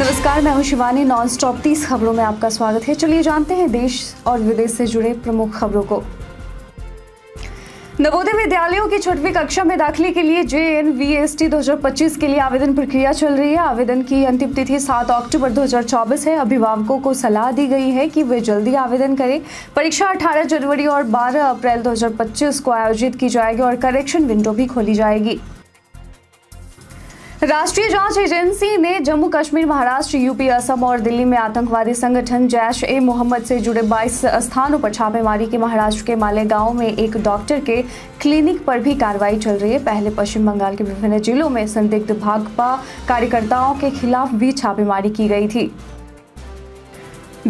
नमस्कार, मैं हूँ शिवानी। नॉन स्टॉप तीस खबरों में आपका स्वागत है। चलिए जानते हैं देश और विदेश से जुड़े प्रमुख खबरों को। नवोदय विद्यालयों की छठवीं कक्षा में दाखिले के लिए J N V S T दो हज़ार पच्चीस के लिए आवेदन प्रक्रिया चल रही है। आवेदन की अंतिम तिथि 7 अक्टूबर 2024 है। अभिभावकों को सलाह दी गई है कि वे जल्दी आवेदन करें। परीक्षा 18 जनवरी और 12 अप्रैल 2025 को आयोजित की जाएगी और करेक्शन विंडो भी खोली जाएगी। राष्ट्रीय जाँच एजेंसी ने जम्मू कश्मीर, महाराष्ट्र, यूपी, असम और दिल्ली में आतंकवादी संगठन जैश ए मोहम्मद से जुड़े 22 स्थानों पर छापेमारी की। महाराष्ट्र के मालेगांव में एक डॉक्टर के क्लिनिक पर भी कार्रवाई चल रही है। पहले पश्चिम बंगाल के विभिन्न जिलों में संदिग्ध भाकपा कार्यकर्ताओं के खिलाफ भी छापेमारी की गई थी।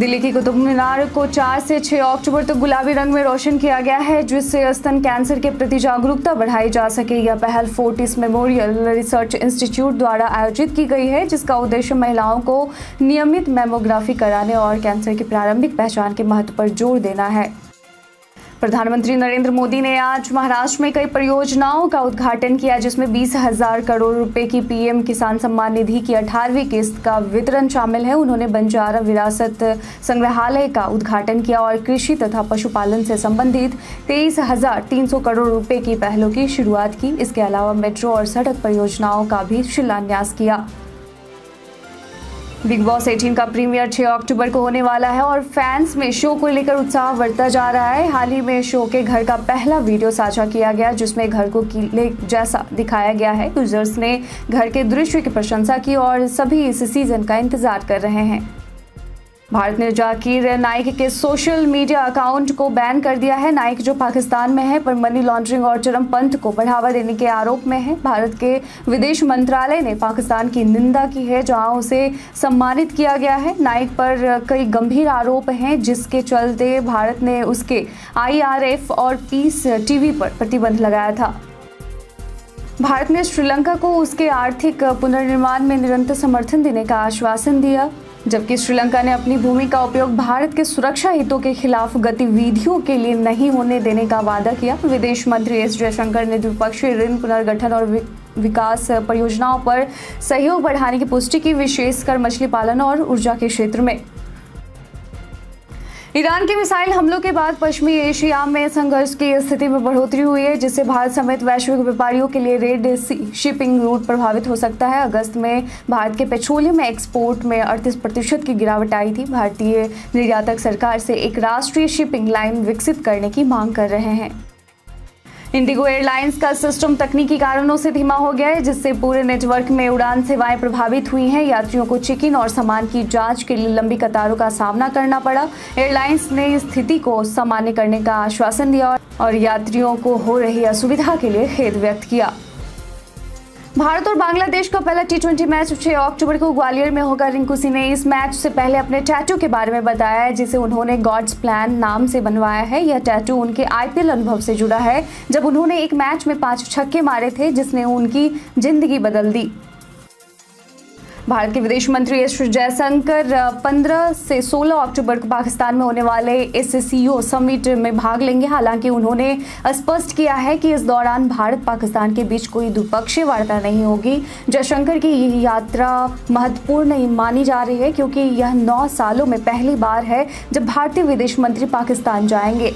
दिल्ली की कुतुब मीनार को 4 से 6 अक्टूबर तक तो गुलाबी रंग में रोशन किया गया है, जिससे स्तन कैंसर के प्रति जागरूकता बढ़ाई जा सके। यह पहल फोर्टिस मेमोरियल रिसर्च इंस्टीट्यूट द्वारा आयोजित की गई है, जिसका उद्देश्य महिलाओं को नियमित मेमोग्राफी कराने और कैंसर की प्रारंभिक पहचान के महत्व पर ज़ोर देना है। प्रधानमंत्री नरेंद्र मोदी ने आज महाराष्ट्र में कई परियोजनाओं का उद्घाटन किया, जिसमें बीस हज़ार करोड़ रुपए की पीएम किसान सम्मान निधि की अठारहवीं किस्त का वितरण शामिल है। उन्होंने बंजारा विरासत संग्रहालय का उद्घाटन किया और कृषि तथा पशुपालन से संबंधित तेईस हज़ार तीन सौ करोड़ रुपए की पहलों की शुरुआत की। इसके अलावा मेट्रो और सड़क परियोजनाओं का भी शिलान्यास किया। बिग बॉस 18 का प्रीमियर 6 अक्टूबर को होने वाला है और फैंस में शो को लेकर उत्साह बढ़ता जा रहा है। हाल ही में शो के घर का पहला वीडियो साझा किया गया, जिसमें घर को किले जैसा दिखाया गया है। यूज़र्स ने घर के दृश्य की प्रशंसा की और सभी इस सीज़न का इंतज़ार कर रहे हैं। भारत ने जाकिर नाइक के सोशल मीडिया अकाउंट को बैन कर दिया है। नाइक जो पाकिस्तान में है, पर मनी लॉन्ड्रिंग और चरमपंथ को बढ़ावा देने के आरोप में है। भारत के विदेश मंत्रालय ने पाकिस्तान की निंदा की है, जहाँ उसे सम्मानित किया गया है। नाइक पर कई गंभीर आरोप हैं, जिसके चलते भारत ने उसके आईआरएफ और पीस टीवी पर प्रतिबंध लगाया था। भारत ने श्रीलंका को उसके आर्थिक पुनर्निर्माण में निरंतर समर्थन देने का आश्वासन दिया। जबकि श्रीलंका ने अपनी भूमि का उपयोग भारत के सुरक्षा हितों के खिलाफ गतिविधियों के लिए नहीं होने देने का वादा किया। विदेश मंत्री एस जयशंकर ने द्विपक्षीय ऋण पुनर्गठन और विकास परियोजनाओं पर सहयोग बढ़ाने की पुष्टि की, विशेषकर मछली पालन और ऊर्जा के क्षेत्र में। ईरान के मिसाइल हमलों के बाद पश्चिमी एशिया में संघर्ष की स्थिति में बढ़ोतरी हुई है, जिससे भारत समेत वैश्विक व्यापारियों के लिए रेड सी शिपिंग रूट प्रभावित हो सकता है। अगस्त में भारत के पेट्रोलियम एक्सपोर्ट में अड़तीस प्रतिशत की गिरावट आई थी। भारतीय निर्यातक सरकार से एक राष्ट्रीय शिपिंग लाइन विकसित करने की मांग कर रहे हैं। इंडिगो एयरलाइंस का सिस्टम तकनीकी कारणों से धीमा हो गया है, जिससे पूरे नेटवर्क में उड़ान सेवाएँ प्रभावित हुई हैं। यात्रियों को चेक इन और सामान की जाँच के लिए लंबी कतारों का सामना करना पड़ा। एयरलाइंस ने स्थिति को सामान्य करने का आश्वासन दिया और यात्रियों को हो रही असुविधा के लिए खेद व्यक्त किया। भारत और बांग्लादेश का पहला टी मैच 6 अक्टूबर को ग्वालियर में होगा। रिंकू सिंह ने इस मैच से पहले अपने टैटू के बारे में बताया है, जिसे उन्होंने गॉड्स प्लान नाम से बनवाया है। यह टैटू उनके आईपीएल अनुभव से जुड़ा है, जब उन्होंने एक मैच में पाँच छक्के मारे थे, जिसने उनकी ज़िंदगी बदल दी। भारत के विदेश मंत्री एस जयशंकर 15 से 16 अक्टूबर को पाकिस्तान में होने वाले एससीओ समिट में भाग लेंगे। हालाँकि उन्होंने स्पष्ट किया है कि इस दौरान भारत पाकिस्तान के बीच कोई द्विपक्षीय वार्ता नहीं होगी। जयशंकर की यह यात्रा महत्वपूर्ण मानी जा रही है, क्योंकि यह नौ सालों में पहली बार है जब भारतीय विदेश मंत्री पाकिस्तान जाएँगे।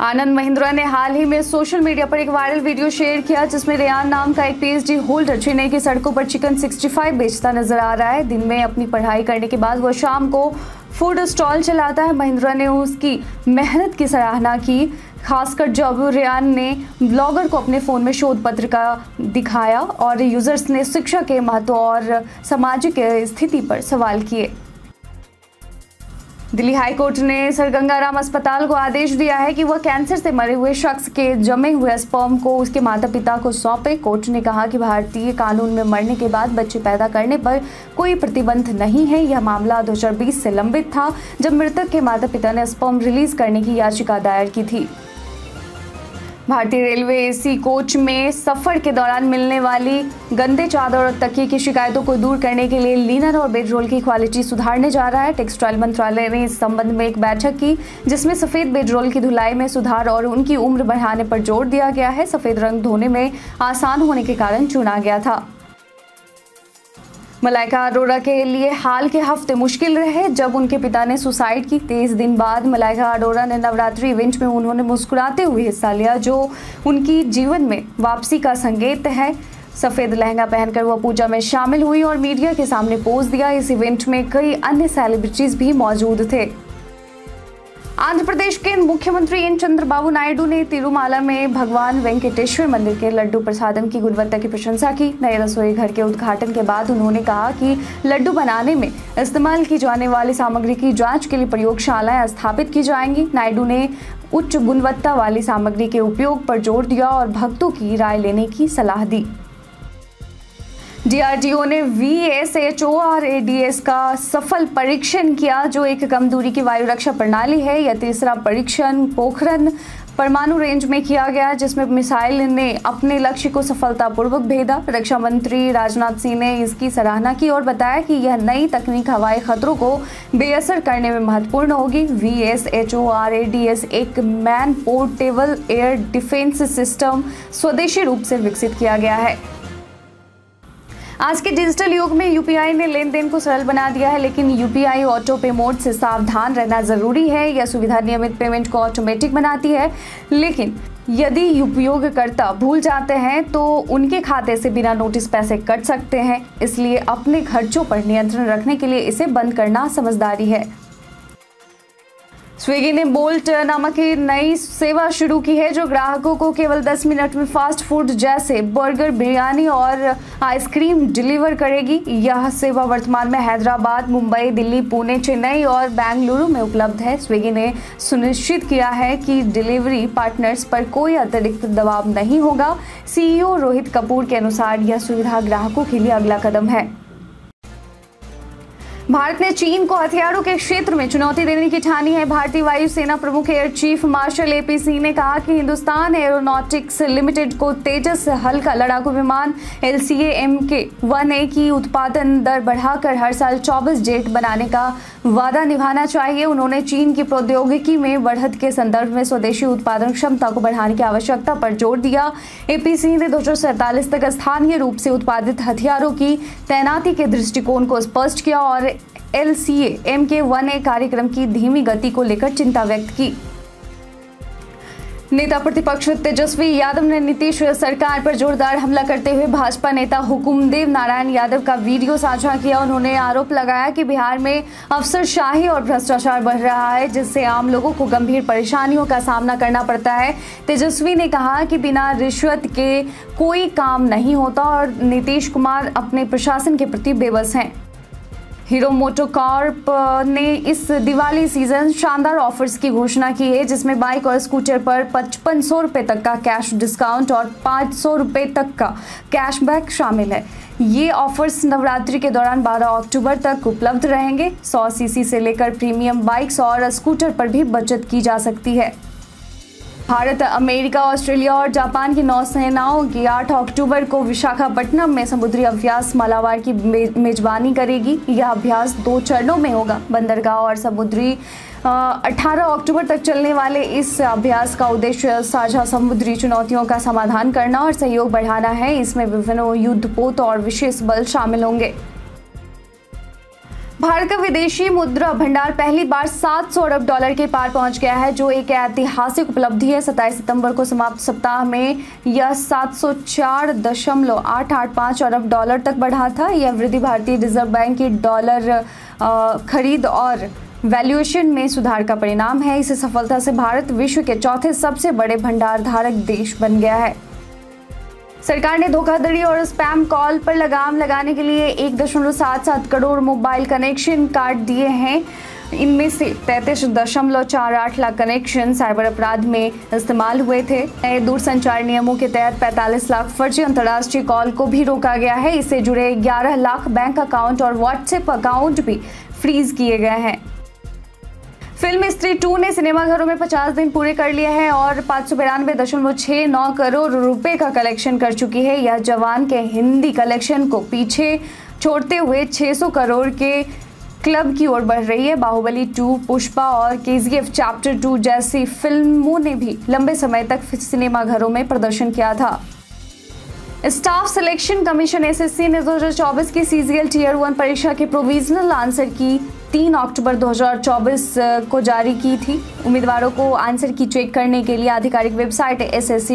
आनंद महिंद्रा ने हाल ही में सोशल मीडिया पर एक वायरल वीडियो शेयर किया, जिसमें रेयान नाम का एक पीएचडी होल्डर चेन्नई की सड़कों पर चिकन 65 बेचता नज़र आ रहा है। दिन में अपनी पढ़ाई करने के बाद वह शाम को फ़ूड स्टॉल चलाता है। महिंद्रा ने उसकी मेहनत की सराहना की, खासकर जब रेयान ने ब्लॉगर को अपने फ़ोन में शोध पत्र का दिखाया और यूज़र्स ने शिक्षा के महत्व और सामाजिक स्थिति पर सवाल किए। दिल्ली हाईकोर्ट ने सर गंगाराम अस्पताल को आदेश दिया है कि वह कैंसर से मरे हुए शख्स के जमे हुए स्पर्म को उसके माता पिता को सौंपे। कोर्ट ने कहा कि भारतीय कानून में मरने के बाद बच्चे पैदा करने पर कोई प्रतिबंध नहीं है। यह मामला 2020 से लंबित था, जब मृतक के माता पिता ने स्पर्म रिलीज़ करने की याचिका दायर की थी। भारतीय रेलवे एसी कोच में सफ़र के दौरान मिलने वाली गंदे चादर और तकिए की शिकायतों को दूर करने के लिए लीनर और बेडरोल की क्वालिटी सुधारने जा रहा है। टेक्सटाइल मंत्रालय ने इस संबंध में एक बैठक की, जिसमें सफ़ेद बेडरोल की धुलाई में सुधार और उनकी उम्र बढ़ाने पर ज़ोर दिया गया है। सफ़ेद रंग धोने में आसान होने के कारण चुना गया था। मलाइका अरोड़ा के लिए हाल के हफ़्ते मुश्किल रहे, जब उनके पिता ने सुसाइड की। तेईस दिन बाद मलाइका अरोड़ा ने नवरात्रि इवेंट में उन्होंने मुस्कुराते हुए हिस्सा लिया, जो उनकी जीवन में वापसी का संकेत है। सफ़ेद लहंगा पहनकर वह पूजा में शामिल हुई और मीडिया के सामने पोज दिया। इस इवेंट में कई अन्य सेलिब्रिटीज भी मौजूद थे। आंध्र प्रदेश के मुख्यमंत्री एन चंद्रबाबू नायडू ने तिरुमाला में भगवान वेंकटेश्वर मंदिर के लड्डू प्रसादम की गुणवत्ता की प्रशंसा की। नए रसोई घर के उद्घाटन के बाद उन्होंने कहा कि लड्डू बनाने में इस्तेमाल की जाने वाली सामग्री की जाँच के लिए प्रयोगशालाएँ स्थापित की जाएँगी। नायडू ने उच्च गुणवत्ता वाली सामग्री के उपयोग पर ज़ोर दिया और भक्तों की राय लेने की सलाह दी। डीआरडीओ ने V S H O R A D S का सफल परीक्षण किया, जो एक कम दूरी की वायु रक्षा प्रणाली है। यह तीसरा परीक्षण पोखरन परमाणु रेंज में किया गया, जिसमें मिसाइल ने अपने लक्ष्य को सफलतापूर्वक भेदा। रक्षा मंत्री राजनाथ सिंह ने इसकी सराहना की और बताया कि यह नई तकनीक हवाई खतरों को बेअसर करने में महत्वपूर्ण होगी। V S H O R A D S एक man portable air defence system स्वदेशी रूप से विकसित किया गया है। आज के डिजिटल युग में यूपीआई ने लेन देन को सरल बना दिया है, लेकिन यूपीआई ऑटो पे मोड से सावधान रहना ज़रूरी है यह सुविधा नियमित पेमेंट को ऑटोमेटिक बनाती है? लेकिन यदि उपयोगकर्ता भूल जाते हैं तो उनके खाते से बिना नोटिस पैसे कट सकते हैं। इसलिए अपने खर्चों पर नियंत्रण रखने के लिए इसे बंद करना समझदारी है। स्विगी ने बोल्ट नामक नई सेवा शुरू की है जो ग्राहकों को केवल 10 मिनट में फास्ट फ़ूड जैसे बर्गर, बिरयानी और आइसक्रीम डिलीवर करेगी। यह सेवा वर्तमान में हैदराबाद, मुंबई, दिल्ली, पुणे, चेन्नई और बेंगलुरु में उपलब्ध है। स्विगी ने सुनिश्चित किया है कि डिलीवरी पार्टनर्स पर कोई अतिरिक्त दबाव नहीं होगा। सीईओ रोहित कपूर के अनुसार यह सुविधा ग्राहकों के लिए अगला कदम है। भारत ने चीन को हथियारों के क्षेत्र में चुनौती देने की ठानी है। भारतीय वायुसेना प्रमुख एयर चीफ मार्शल एपी सिंह ने कहा कि हिंदुस्तान एरोनॉटिक्स लिमिटेड को तेजस हल्का लड़ाकू विमान L C M K one A की उत्पादन दर बढ़ाकर हर साल 24 जेट बनाने का वादा निभाना चाहिए। उन्होंने चीन की प्रौद्योगिकी में बढ़त के संदर्भ में स्वदेशी उत्पादन क्षमता को बढ़ाने की आवश्यकता पर ज़ोर दिया। एपी सिंह ने दो सौ सैंतालीस तक स्थानीय रूप से उत्पादित हथियारों की तैनाती के दृष्टिकोण को स्पष्ट किया और L C M K one A कार्यक्रम की धीमी गति को लेकर चिंता व्यक्त की। नेता प्रतिपक्ष तेजस्वी यादव ने नीतीश सरकार पर जोरदार हमला करते हुए भाजपा नेता हुकुमदेव नारायण यादव का वीडियो साझा किया। उन्होंने आरोप लगाया कि बिहार में अफसरशाही और भ्रष्टाचार बढ़ रहा है, जिससे आम लोगों को गंभीर परेशानियों का सामना करना पड़ता है। तेजस्वी ने कहा कि बिना रिश्वत के कोई काम नहीं होता और नीतीश कुमार अपने प्रशासन के प्रति बेबस हैं। हीरो मोटोकॉर्प ने इस दिवाली सीज़न शानदार ऑफर्स की घोषणा की है, जिसमें बाइक और स्कूटर पर पचपन सौ रुपये तक का कैश डिस्काउंट और पाँच सौ रुपये तक का कैशबैक शामिल है। ये ऑफर्स नवरात्रि के दौरान 12 अक्टूबर तक उपलब्ध रहेंगे। 100 सीसी से लेकर प्रीमियम बाइक्स और स्कूटर पर भी बचत की जा सकती है। भारत, अमेरिका, ऑस्ट्रेलिया और जापान की नौसेनाओं की 8 अक्टूबर को विशाखापट्टनम में समुद्री अभ्यास मालावार की मेजबानी करेगी। यह अभ्यास दो चरणों में होगा, बंदरगाह और समुद्री 18 अक्टूबर तक चलने वाले इस अभ्यास का उद्देश्य साझा समुद्री चुनौतियों का समाधान करना और सहयोग बढ़ाना है। इसमें विभिन्न युद्धपोत और विशेष बल शामिल होंगे। भारत का विदेशी मुद्रा भंडार पहली बार 700 अरब डॉलर के पार पहुँच गया है, जो एक ऐतिहासिक उपलब्धि है। 27 सितंबर को समाप्त सप्ताह में यह 704.885 अरब डॉलर तक बढ़ा था। यह वृद्धि भारतीय रिज़र्व बैंक की डॉलर खरीद और वैल्यूएशन में सुधार का परिणाम है। इस सफलता से भारत विश्व के चौथे सबसे बड़े भंडार धारक देश बन गया है। सरकार ने धोखाधड़ी और स्पैम कॉल पर लगाम लगाने के लिए एक दशमलव सात सात करोड़ मोबाइल कनेक्शन कार्ड दिए हैं। इनमें से तैतीस दशमलव चार आठ लाख कनेक्शन साइबर अपराध में इस्तेमाल हुए थे। नए दूरसंचार नियमों के तहत 45 लाख फर्जी अंतर्राष्ट्रीय कॉल को भी रोका गया है। इससे जुड़े 11 लाख बैंक अकाउंट और व्हाट्सएप अकाउंट भी फ्रीज किए गए हैं। फ़िल्म स्त्री टू ने सिनेमाघरों में 50 दिन पूरे कर लिए हैं और पाँच सौ बिरानवे दशमलव छह नौ करोड़ रुपए का कलेक्शन कर चुकी है। यह जवान के हिंदी कलेक्शन को पीछे छोड़ते हुए 600 करोड़ के क्लब की ओर बढ़ रही है। बाहुबली टू, पुष्पा और के चैप्टर टू जैसी फ़िल्मों ने भी लंबे समय तक सिनेमाघरों में प्रदर्शन किया था। स्टाफ सिलेक्शन कमीशन एसएससी ने 2024 की सीजीएल टीयर वन परीक्षा के प्रोविजनल आंसर की 3 अक्टूबर 2024 को जारी की थी। उम्मीदवारों को आंसर की चेक करने के लिए आधिकारिक वेबसाइट एस एस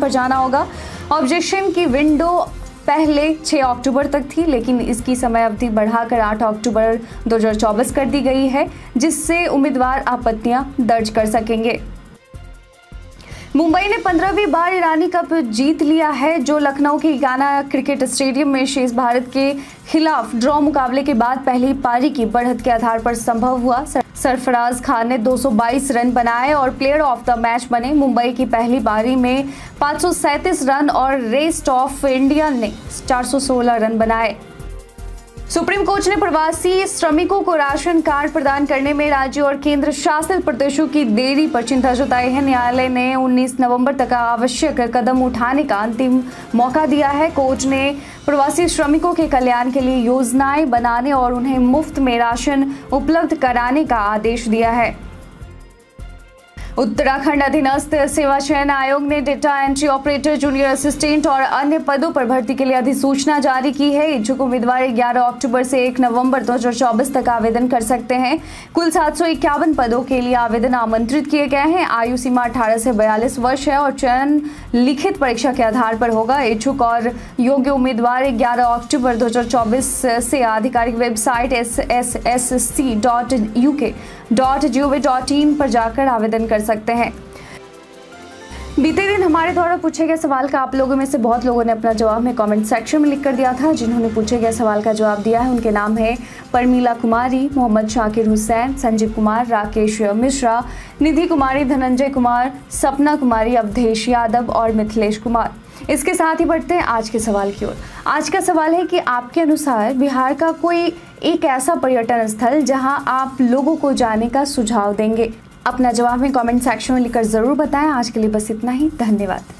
पर जाना होगा। ऑब्जेक्शन की विंडो पहले 6 अक्टूबर तक थी, लेकिन इसकी समय अवधि बढ़ाकर 8 अक्टूबर 2024 कर दी गई है, जिससे उम्मीदवार आपत्तियाँ दर्ज कर सकेंगे। मुंबई ने पंद्रहवीं बार ईरानी कप जीत लिया है, जो लखनऊ के गाना क्रिकेट स्टेडियम में शेष भारत के खिलाफ ड्रॉ मुकाबले के बाद पहली पारी की बढ़त के आधार पर संभव हुआ। सरफराज खान ने 222 रन बनाए और प्लेयर ऑफ़ द मैच बने। मुंबई की पहली पारी में पाँच सौ सैंतीस रन और रेस्ट ऑफ़ इंडिया ने 416 रन बनाए। सुप्रीम कोर्ट ने प्रवासी श्रमिकों को राशन कार्ड प्रदान करने में राज्य और केंद्र शासित प्रदेशों की देरी पर चिंता जताई है। न्यायालय ने 19 नवंबर तक आवश्यक कदम उठाने का अंतिम मौका दिया है। कोर्ट ने प्रवासी श्रमिकों के कल्याण के लिए योजनाएँ बनाने और उन्हें मुफ़्त में राशन उपलब्ध कराने का आदेश दिया है। उत्तराखंड अधीनस्थ सेवा चयन आयोग ने data entry operator, junior assistant और अन्य पदों पर भर्ती के लिए अधिसूचना जारी की है। इच्छुक उम्मीदवार 11 अक्टूबर से 1 नवंबर 2024 तक आवेदन कर सकते हैं। कुल सात सौ इक्यावन पदों के लिए आवेदन आमंत्रित किए गए हैं। आयु सीमा अठारह से बयालीस वर्ष है और चयन लिखित परीक्षा के आधार पर होगा। इच्छुक और योग्य उम्मीदवार ग्यारह अक्टूबर दो हज़ार चौबीस से आधिकारिक website S S S C dot U K dot G O V dot in पर जाकर आवेदन कर सकते हैं। बीते दिन हमारे द्वारा पूछे गए सवाल का आप लोगों में से बहुत लोगों ने अपना जवाब में कमेंट सेक्शन में लिख कर दिया था। जिन्होंने पूछे गए सवाल का जवाब दिया है, उनके नाम है परमीला कुमारी, मोहम्मद शाकिर हुसैन, संजीव कुमार, राकेश मिश्रा, निधि कुमारी, धनंजय कुमार, सपना कुमारी, अवधेश यादव और मिथिलेश कुमार। इसके साथ ही बढ़ते हैं आज के सवाल की ओर। आज का सवाल है कि आपके अनुसार बिहार का कोई एक ऐसा पर्यटन स्थल जहाँ आप लोगों को जाने का सुझाव देंगे? अपना जवाब में कमेंट सेक्शन में लिखकर ज़रूर बताएँ। आज के लिए बस इतना ही। धन्यवाद।